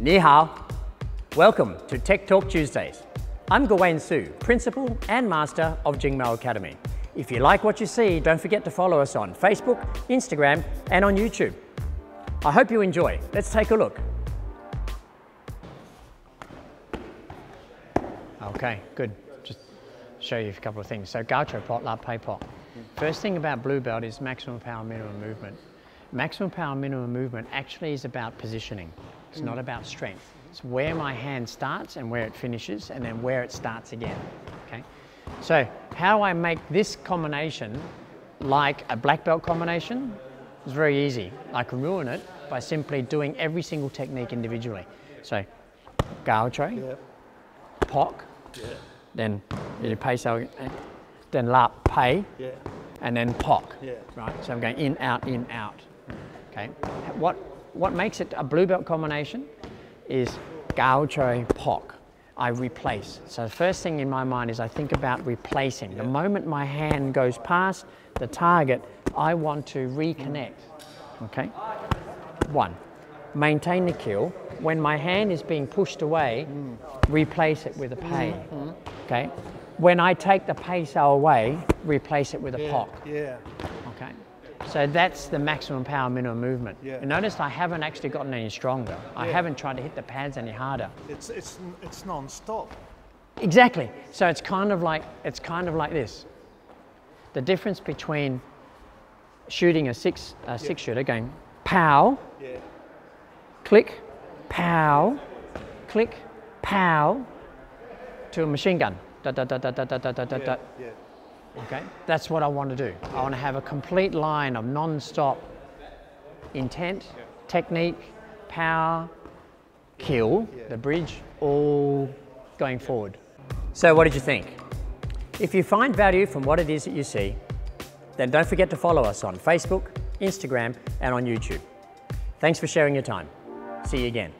Ni hao. Welcome to Tech Talk Tuesdays. I'm Gawain Siu, Principal and Master of Ging Mo Academy. If you like what you see, don't forget to follow us on Facebook, Instagram, and on YouTube. I hope you enjoy. Let's take a look. Okay, good. Just show you a couple of things. So gaucho pot, la pei pot. First thing about blue belt is maximum power, minimum movement. Maximum power, minimum movement actually is about positioning. It's not mm. about strength. It's where my hand starts and where it finishes and then where it starts again, okay? So how do I make this combination like a black belt combination It's very easy. I can ruin it by simply doing every single technique individually. So gaucho, Yeah. pock, Yeah. then you pay so then lap pay Yeah. and then pock. Yeah. Right. So I'm going in, out, in, out. Okay. What what makes it a blue belt combination is gaucho pock. I replace. So the first thing in my mind is I think about replacing. The moment my hand goes past the target, I want to reconnect. Okay. One. Maintain the kill. When my hand is being pushed away, hmm. replace it with a mm-hmm. pay. Okay. When I take the pace away, replace it with a pock. Yeah. So that's the maximum power minimum movement. Yeah. I haven't actually gotten any stronger. Yeah. I haven't tried to hit the pads any harder. It's, it's, it's non-stop. Exactly. So it's kind of like, it's kind of like this. The difference between shooting a six, a yeah. six shooter going pow, yeah. click, pow, click, pow, to a machine gun. Da, da, da, da, da, da, da, da, yeah. da. Okay, that's what I want to do. I want to have a complete line of non-stop intent, technique, power, kill, the bridge, all going forward. So what did you think? If you find value from what it is that you see, then don't forget to follow us on Facebook, Instagram, and on YouTube. Thanks for sharing your time. See you again.